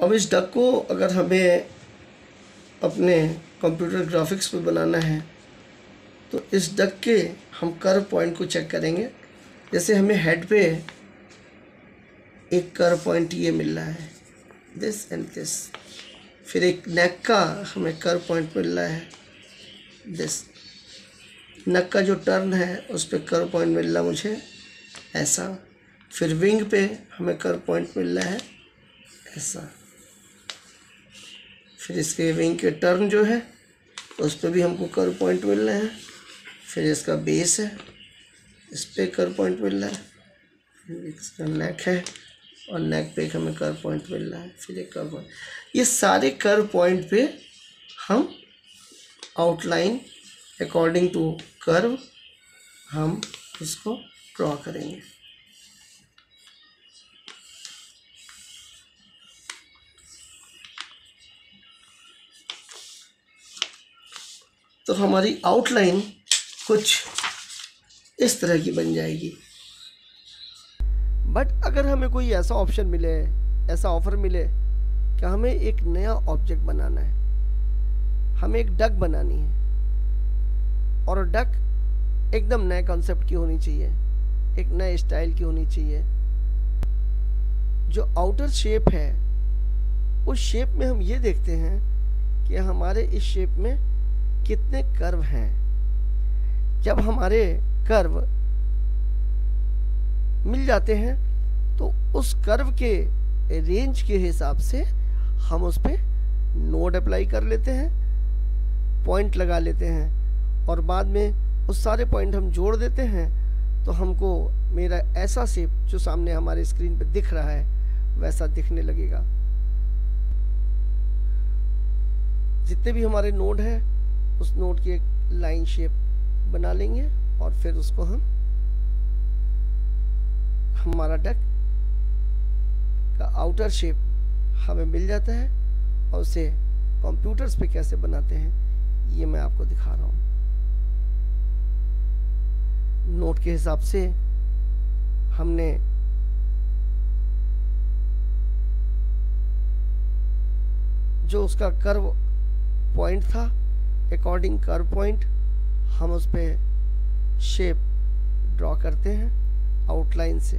अब इस डक को अगर हमें अपने कंप्यूटर ग्राफिक्स पे बनाना है तो इस डक के हम कर्व पॉइंट को चेक करेंगे। जैसे हमें हेड पे एक कर्व पॉइंट ये मिल रहा है दिस एंड दिस फिर एक नेक का हमें कर्व पॉइंट मिल रहा है दिस नेक का जो टर्न है, उस पर कर्व पॉइंट मिल रहा मुझे, ऐसा। फिर विंग पे हमें कर्व पॉइंट मिल रहा है, ऐसा। फिर इसके विंग के टर्न जो है उस पर भी हमको कर पॉइंट मिल रहे हैं। फिर इसका बेस है, इस पर कर्व पॉइंट मिल रहा है। फिर इसका नेक है, और नेक पे हमें कर पॉइंट मिल रहा है। फिर एक कर पॉइंट ये सारे कर्व पॉइंट पे हम आउटलाइन अकॉर्डिंग टू कर्व हम इसको ड्रॉ करेंगे। तो हमारी आउटलाइन कुछ इस तरह की बन जाएगी। बट अगर हमें कोई ऐसा ऑप्शन मिले, ऐसा ऑफ़र मिले कि हमें एक नया ऑब्जेक्ट बनाना है, हमें एक डक बनानी है, और डक एकदम नए कॉन्सेप्ट की होनी चाहिए, एक नए स्टाइल की होनी चाहिए, जो आउटर शेप है, उस शेप में हम ये देखते हैं कि हमारे इस शेप में कितने कर्व हैं? जब हमारे कर्व मिल जाते हैं तो उस कर्व के रेंज के हिसाब से हम उस पर नोड अप्लाई कर लेते हैं पॉइंट लगा लेते हैं, और बाद में उस सारे पॉइंट हम जोड़ देते हैं तो हमको मेरा ऐसा सेप जो सामने हमारे स्क्रीन पर दिख रहा है, वैसा दिखने लगेगा। जितने भी हमारे नोड हैं उस नोड की एक लाइन शेप बना लेंगे और फिर उसको हम, हमारा डक का आउटर शेप हमें मिल जाता है और उसे कंप्यूटर्स पे कैसे बनाते हैं, ये मैं आपको दिखा रहा हूँ। नोट के हिसाब से हमने जो उसका कर्व पॉइंट था अकॉर्डिंग कर पॉइंट हम उस पर शेप ड्रॉ करते हैं आउटलाइन से।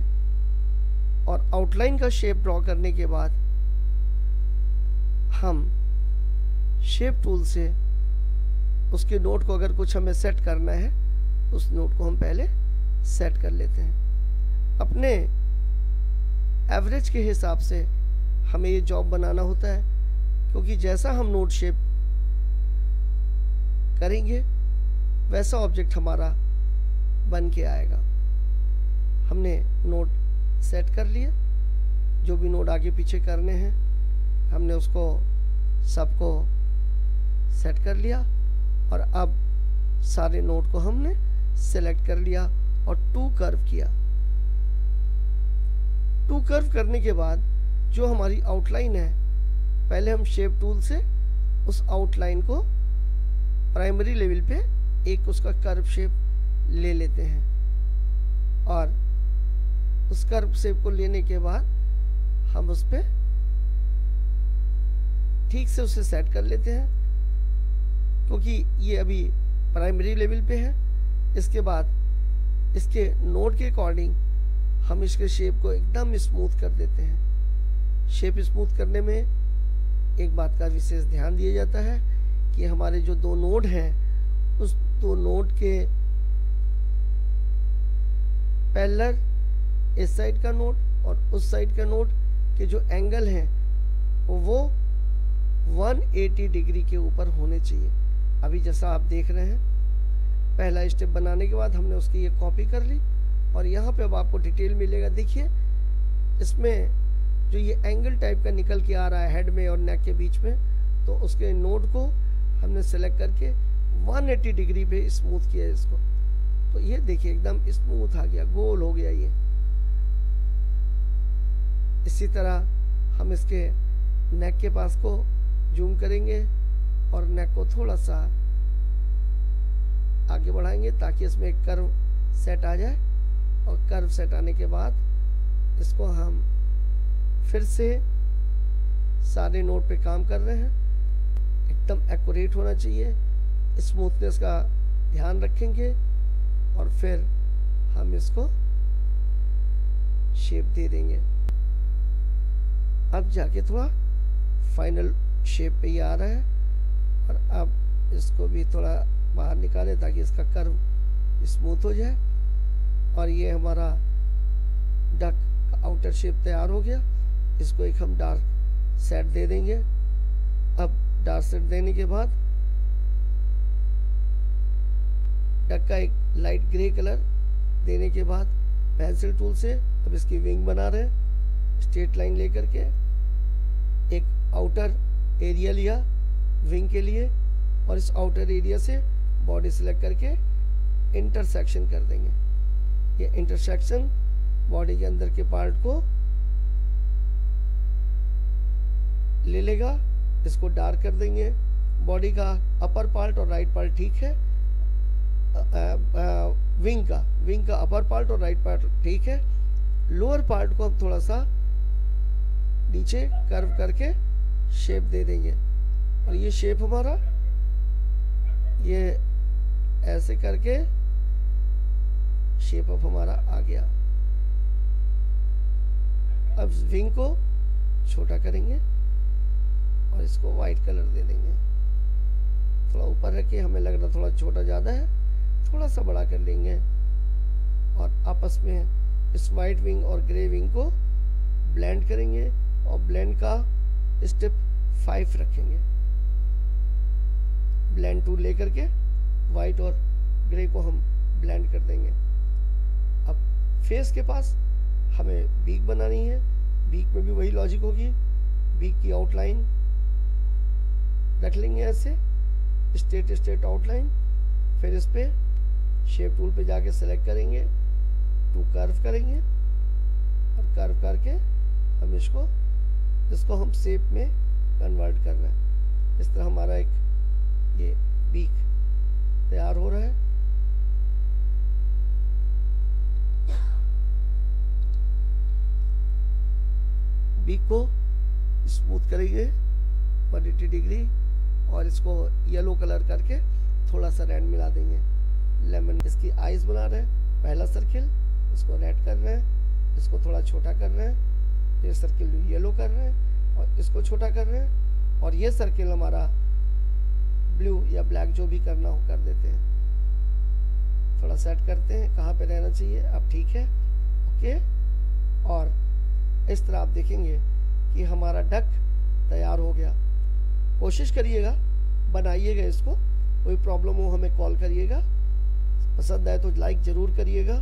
और आउटलाइन का शेप ड्रॉ करने के बाद हम शेप टूल से उसके नोट को अगर कुछ हमें सेट करना है, उस नोट को हम पहले सेट कर लेते हैं। अपने एवरेज के हिसाब से हमें ये जॉब बनाना होता है, क्योंकि जैसा हम नोट शेप करेंगे, वैसा ऑब्जेक्ट हमारा बन के आएगा। हमने नोट सेट कर लिया जो भी नोट आगे पीछे करने हैं, हमने उसको सबको सेट कर लिया, और अब सारे नोट को हमने सेलेक्ट कर लिया और टू कर्व किया। टू कर्व करने के बाद जो हमारी आउटलाइन है, पहले हम शेप टूल से उस आउटलाइन को प्राइमरी लेवल पे एक उसका कर्व शेप ले लेते हैं। और उस कर्व शेप को लेने के बाद हम उस पर ठीक से उसे सेट कर लेते हैं। क्योंकि ये अभी प्राइमरी लेवल पे है। इसके बाद इसके नोट के अकॉर्डिंग हम इसके शेप को एकदम स्मूथ कर देते हैं। शेप स्मूथ करने में एक बात का विशेष ध्यान दिया जाता है। कि हमारे जो दो नोड हैं, उस दो नोड के पैलर, इस साइड का नोट और उस साइड का नोट के जो एंगल हैं, वो 180 डिग्री के ऊपर होने चाहिए। अभी जैसा आप देख रहे हैं, पहला स्टेप बनाने के बाद हमने उसकी ये कॉपी कर ली और यहाँ पे अब आपको डिटेल मिलेगा। देखिए, इसमें जो ये एंगल टाइप का निकल के आ रहा है हेड में और नेक के बीच में तो उसके नोट को हमने सेलेक्ट करके 180 डिग्री पे स्मूथ किया है इसको। तो ये देखिए, एकदम स्मूथ आ गया, गोल हो गया ये। इसी तरह हम इसके नेक के पास को जूम करेंगे और नेक को थोड़ा सा आगे बढ़ाएँगे ताकि इसमें एक कर्व सेट आ जाए और कर्व सेट आने के बाद इसको हम फिर से सारे नोट पे काम कर रहे हैं। एकदम एक्यूरेट होना चाहिए। स्मूथनेस का ध्यान रखेंगे और फिर हम इसको शेप दे देंगे। अब जाके थोड़ा फाइनल शेप पे ही आ रहा है और अब इसको भी थोड़ा बाहर निकालें ताकि इसका कर्व स्मूथ हो जाए। और ये हमारा डक आउटर शेप तैयार हो गया। इसको एक हम डार्क सेट दे देंगे। डार्क सेट देने के बाद डक का एक लाइट ग्रे कलर देने के बाद पेंसिल टूल से अब इसकी विंग बना रहे स्ट्रेट लाइन लेकर के एक आउटर एरिया लिया विंग के लिए और इस आउटर एरिया से बॉडी सिलेक्ट करके इंटरसेक्शन कर देंगे। ये इंटरसेक्शन बॉडी के अंदर के पार्ट को ले लेगा। इसको डार्क कर देंगे। बॉडी का अपर पार्ट और राइट पार्ट ठीक है। विंग का विंग का अपर पार्ट और राइट पार्ट ठीक है। लोअर पार्ट को हम थोड़ा सा नीचे कर्व करके शेप दे देंगे। और ये शेप हमारा, ये ऐसे करके शेप अप हमारा आ गया। अब विंग को छोटा करेंगे। इसको वाइट कलर दे देंगे। थोड़ा ऊपर रखिए, हमें लग रहा थोड़ा छोटा ज़्यादा है, थोड़ा सा बड़ा कर लेंगे। और आपस में इस वाइट विंग और ग्रे विंग को ब्लेंड करेंगे और ब्लेंड का स्टेप फाइव रखेंगे। ब्लेंड टूल लेकर के वाइट और ग्रे को हम ब्लेंड कर देंगे। अब फेस के पास हमें बीक बनानी है। बीक में भी वही लॉजिक होगी। बीक की आउटलाइन रख लेंगे ऐसे स्टेट स्टेट आउटलाइन फिर इस पर शेप टूल पे जाके सेलेक्ट करेंगे टू कर्व करेंगे, और कर्व करके हम इसको इसको हम शेप में कन्वर्ट कर रहे हैं। इस तरह हमारा एक ये बीक तैयार हो रहा है। बीक को स्मूथ करेंगे 180 डिग्री और इसको येलो कलर करके थोड़ा सा रेड मिला देंगे। लेमन इसकी आइज़ बना रहे हैं। पहला सर्किल इसको रेड कर रहे हैं। इसको थोड़ा छोटा कर रहे हैं। ये सर्किल येलो कर रहे हैं और इसको छोटा कर रहे हैं। और ये सर्किल हमारा ब्लू या ब्लैक जो भी करना हो कर देते हैं। थोड़ा सेट करते हैं, कहाँ पे रहना चाहिए? अब ठीक है। ओके? और इस तरह आप देखेंगे कि हमारा डक तैयार हो गया। कोशिश करिएगा, बनाइएगा इसको, कोई प्रॉब्लम हो हमें कॉल करिएगा, पसंद आए तो लाइक ज़रूर करिएगा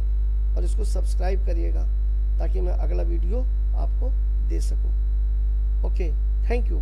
और इसको सब्सक्राइब करिएगा ताकि मैं अगला वीडियो आपको दे सकूँ। Okay thank you